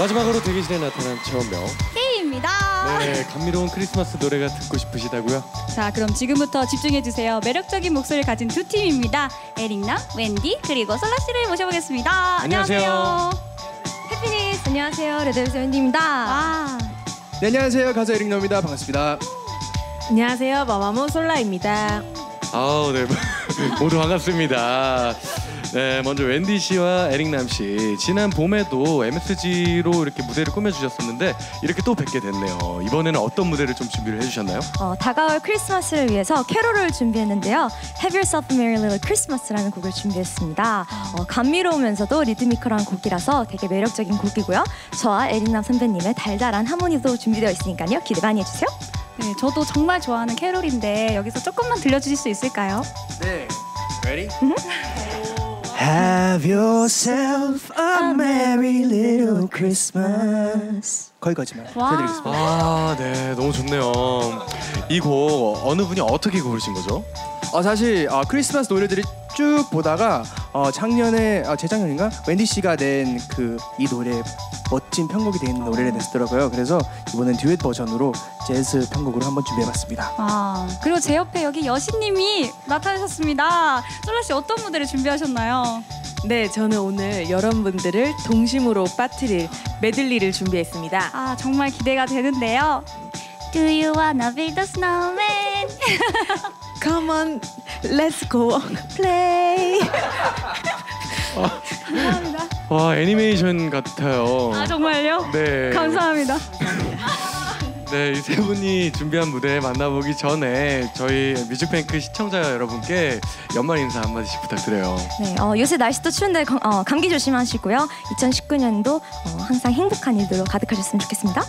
마지막으로 대기실에 나타난 최원명. K입니다. 네, 감미로운 크리스마스 노래가 듣고 싶으시다고요? 자, 그럼 지금부터 집중해 주세요. 매력적인 목소리를 가진 두 팀입니다. 에릭남, 웬디, 그리고 솔라 씨를 모셔보겠습니다. 안녕하세요. 해피니스 안녕하세요. 레드벨벳 웬디입니다. 와. 네, 안녕하세요. 가수 에릭노입니다. 반갑습니다. 안녕하세요. 마마무 솔라입니다. 아우, 네. 모두 반갑습니다. 네, 먼저 웬디 씨와 에릭 남 씨. 지난 봄에도 MSG로 이렇게 무대를 꾸며주셨었는데 이렇게 또 뵙게 됐네요. 이번에는 어떤 무대를 좀 준비를 해주셨나요? 어, 다가올 크리스마스를 위해서 캐롤을 준비했는데요. Have Yourself a Merry Little Christmas라는 곡을 준비했습니다. 어, 감미로우면서도 리드미컬한 곡이라서 되게 매력적인 곡이고요. 저와 에릭남 선배님의 달달한 하모니도 준비되어 있으니까요. 기대 많이 해주세요. 네, 저도 정말 좋아하는 캐롤인데 여기서 조금만 들려주실 수 있을까요? 네. Ready? Have yourself a merry little Christmas. 거기까지만 와. 들려드리겠습니다. 아, 네. 너무 좋네요. 이 곡 어느 분이 어떻게 고르신 거죠? 어, 사실 어, 크리스마스 노래들이 쭉 보다가 어, 작년에 어, 재작년인가 웬디 씨가 낸 그 이 노래 멋진 편곡이 되어 있는 노래를 냈더라고요. 그래서 이번엔 듀엣 버전으로 재즈 편곡으로 한번 준비해봤습니다. 아, 그리고 제 옆에 여기 여신님이 나타나셨습니다. 솔라 씨 어떤 무대를 준비하셨나요? 네, 저는 오늘 여러분들을 동심으로 빠뜨릴 메들리를 준비했습니다. 아, 정말 기대가 되는데요. Do you wanna build a snowman? Come on, let's go play. 와, 애니메이션 같아요. 아, 정말요? 네. 감사합니다. 네, 이 세 분이 준비한 무대 만나보기 전에 저희 뮤직뱅크 시청자 여러분께 연말 인사 한마디씩 부탁드려요. 네, 어, 요새 날씨도 추운데 거- 어, 감기 조심하시고요. 2019년도 어, 항상 행복한 일들로 가득하셨으면 좋겠습니다.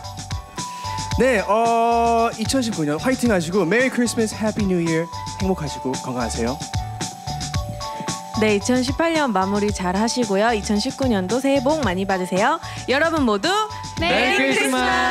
네, 어, 2019년 화이팅 하시고 Merry Christmas Happy New Year 행복하시고 건강하세요. 네, 2018년 마무리 잘 하시고요. 2019년도 새해 복 많이 받으세요. 여러분 모두 메리 크리스마스!